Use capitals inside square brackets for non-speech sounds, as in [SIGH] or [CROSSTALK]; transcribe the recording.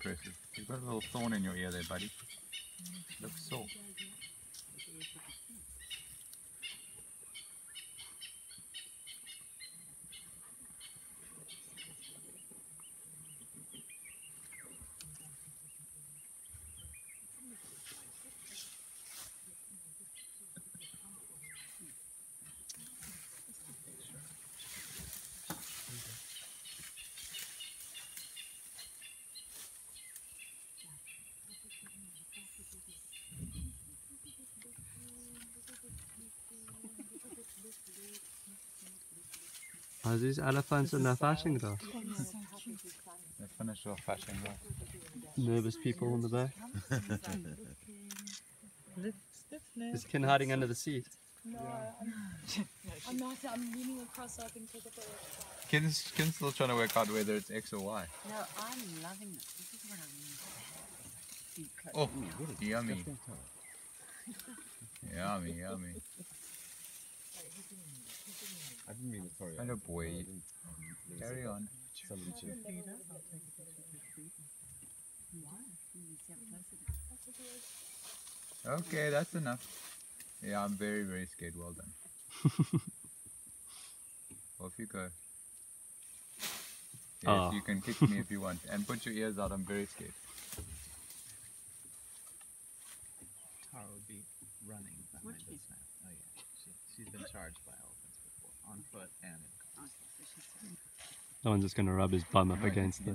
impressive. You've got a little thorn in your ear there, buddy. Looks sore. Are these elephants in their fashion though? They finished off fashing well. Nervous people in the back. Is Kin hiding under the seat? No, I'm, I'm not. I'm leaning across so I can take a photo. Kin's, Kin's still trying to work out whether it's X or Y. No, I'm loving this. This is what I mean. Deep. Oh, yummy. yummy, yummy. I didn't mean it, sorry. Hello, boy. Carry on. Somebody check. Okay, that's enough. Yeah, I'm very, very scared. Well done. [LAUGHS] Off you go. Yes, Ah. you can kick me if you want. [LAUGHS] And put your ears out. I'm very scared. Tara would be running behind us now. Oh yeah, she, she's been charged by elephants before, on foot and in one's just gonna rub his bum up against the